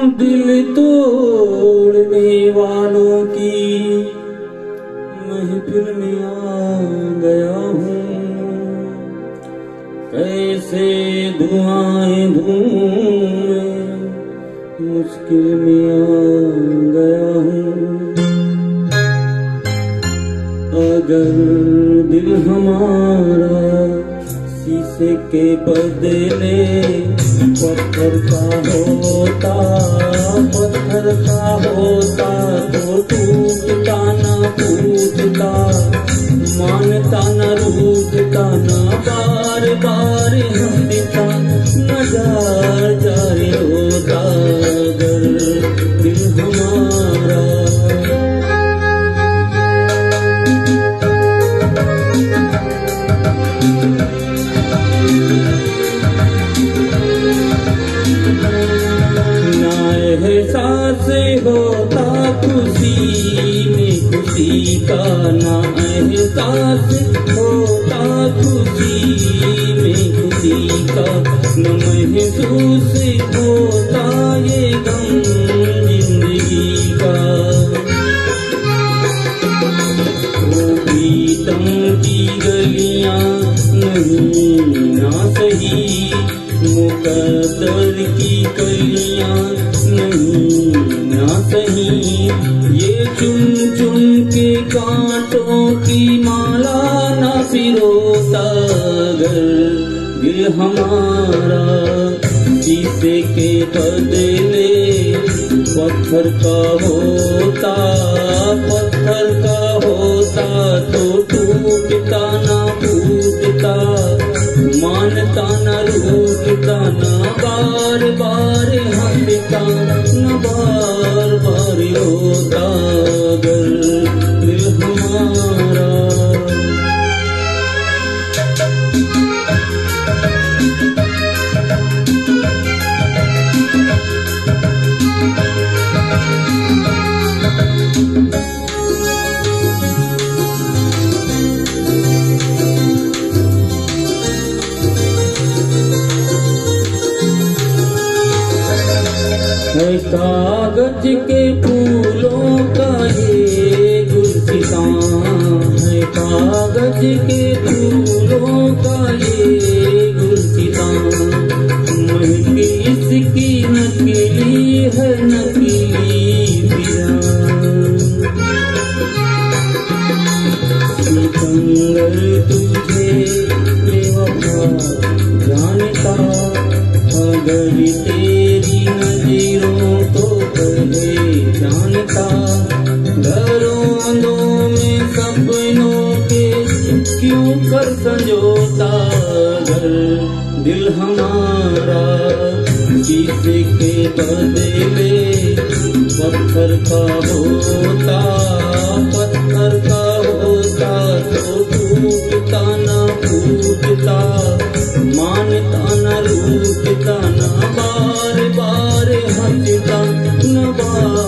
दिल तोड़ने वालों की। महफिल में आ गया हूँ। कैसे धुआएँ धूए मुश्किल में आ गया हूँ। अगर दिल हमारा शीशे के बदले पत्थर का होता पत्थर का होता तो टूटता खुशी का ना एहसास होता खुशी में खुशी का न महसूस होता ये गम ज़िंदगी का। वो प्रीतम की गलियाँ नहीं ना सही, मुकद्दर की कलियाँ नहीं ना सही। ये चुन के कांटों की माला ना पिरोता अगर दिल हमारा शीशे के बदले पत्थर का होता, पत्थर का होता तो टूटता ना फूटता। मानता न रूठता न बार बार, हंसता न बार बार होता अगर है कागज़ के फूलों का ये गुलसितां है कागज़ के फूलों का ये गुलसितां महकी इसकी नकली है नकली सिकंदर तुझे जानता अगर नज़रों को पहले जानता, घरों में सपनों के क्यों कर संजोता, अगर दिल हमारा शीशे के बदले पत्थर का होता, पत्थर का होता तो टूटता न फूटता मानता न, रूठता बार हटता न